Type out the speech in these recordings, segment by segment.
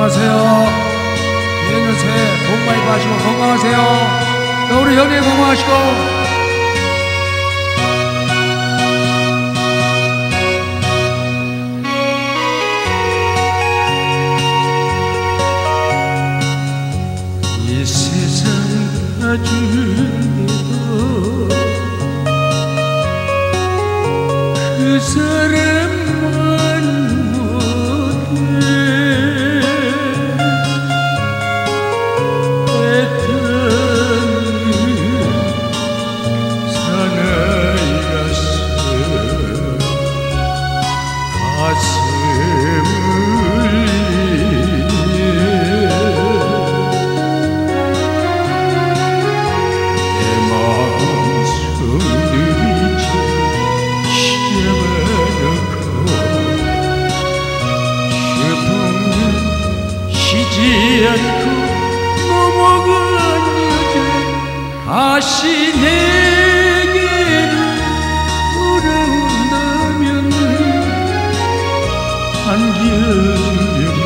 안녕하세요. 내년 새해 복 많이 받으시고 건강하세요. 우리 연예 건강하시고 쉬지 않고 넘어간 여자 다시 내게로 돌아온다면 안겨주려나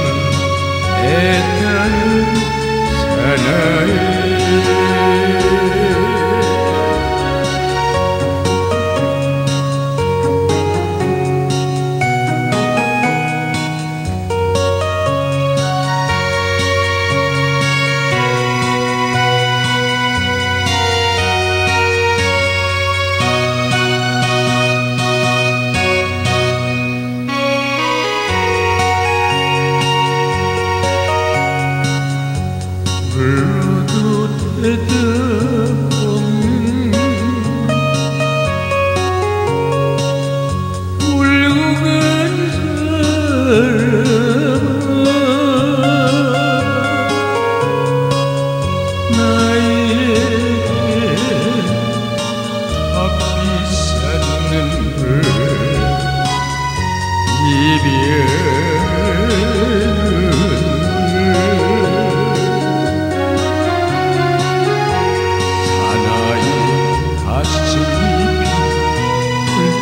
애타는 사나이 Reddut edemem Kullu benzer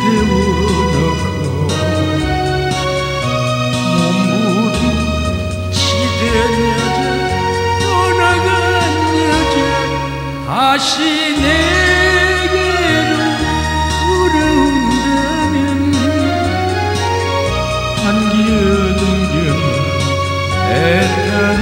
태워놓고 몸부림 지대는 여자 떠나간 여자 다시 내게로 돌아온다면 한기어둔 겸 애타는